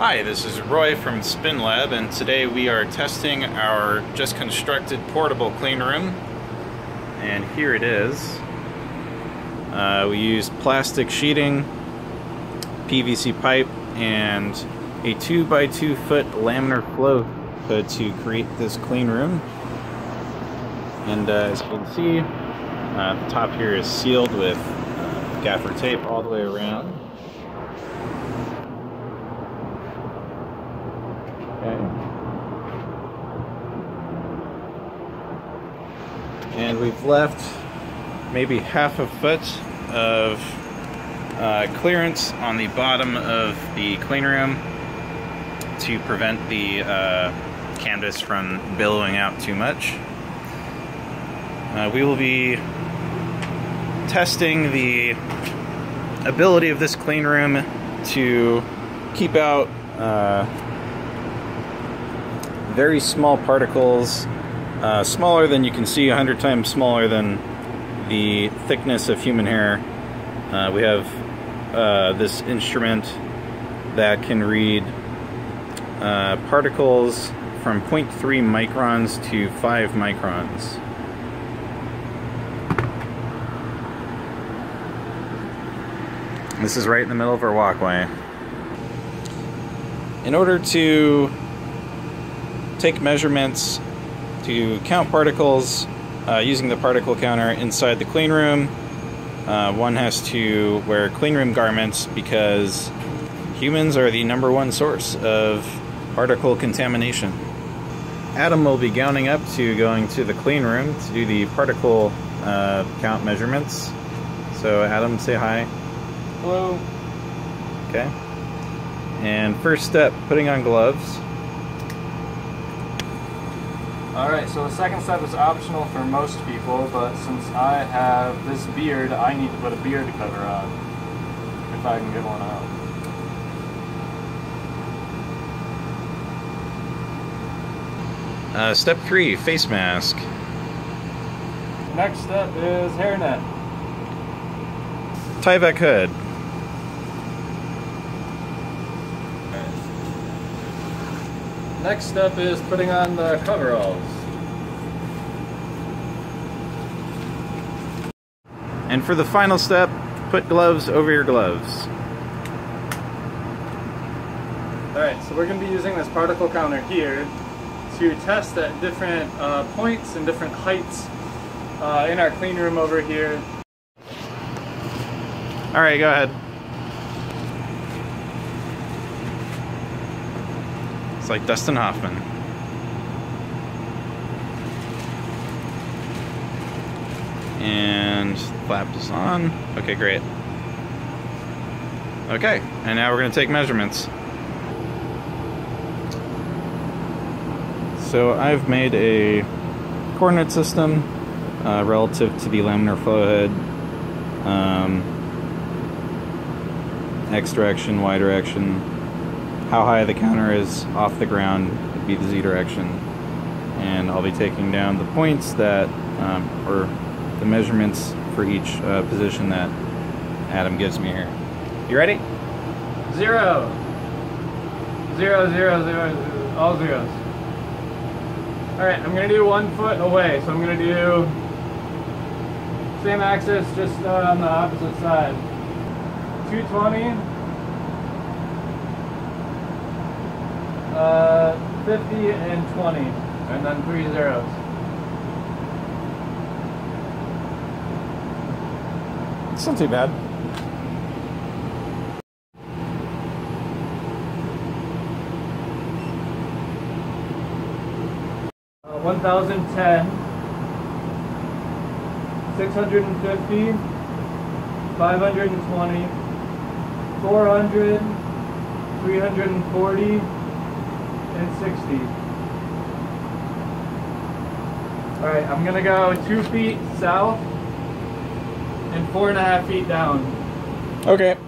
Hi, this is Roy from Spin Lab, and today we are testing our just constructed portable clean room. And here it is. Uh, we used plastic sheeting, PVC pipe, and a 2 by 2 foot laminar flow hood to create this clean room. And uh, as you can see, uh, the top here is sealed with uh, gaffer tape all the way around. Okay. And we've left maybe half a foot of uh, clearance on the bottom of the clean room to prevent the uh, canvas from billowing out too much. Uh, we will be testing the ability of this clean room to keep out uh, very small particles, uh, smaller than you can see, 100 times smaller than the thickness of human hair. Uh, we have uh, this instrument that can read uh, particles from 0.3 microns to 5 microns. This is right in the middle of our walkway. In order to take measurements to count particles uh, using the particle counter inside the clean room, uh, one has to wear clean room garments because humans are the number one source of particle contamination. Adam will be gowning up to going to the clean room to do the particle uh, count measurements. So Adam, say hi. Hello. Okay. And first step, putting on gloves. Alright, so the second step is optional for most people, but since I have this beard, I need to put a beard cover on. If I can get one out. Uh, step three, face mask. Next step is hairnet. Tyvek hood. Next step is putting on the coveralls. And for the final step, put gloves over your gloves. Alright, so we're going to be using this particle counter here to test at different uh, points and different heights uh, in our clean room over here. All right, go ahead. Like Dustin Hoffman. And flap is on. Okay, great. Okay, and now we're to take measurements. So I've made a coordinate system uh, relative to the laminar flow hood. Um, X direction, Y direction. How high the counter is off the ground would be the Z direction. And I'll be taking down the points that, um, or the measurements for each uh, position that Adam gives me here. You ready? Zero. Zero, zero, zero, zero. All zeros. Alright, I'm gonna do one foot away, so I'm gonna do same axis, just uh, on the opposite side. 220. Uh, 50 and 20. And then three zeros. It's not too bad. Uh, 1010. 650. 520. 400. 340. And 60. Alright, I'm gonna go two feet south and four and a half feet down. Okay.